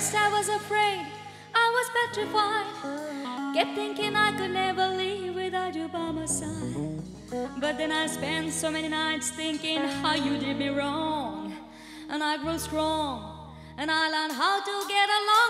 first I was afraid, I was petrified. Kept thinking I could never live without you by my side. But then I spent so many nights thinking how you did me wrong. And I grew strong, and I learned how to get along.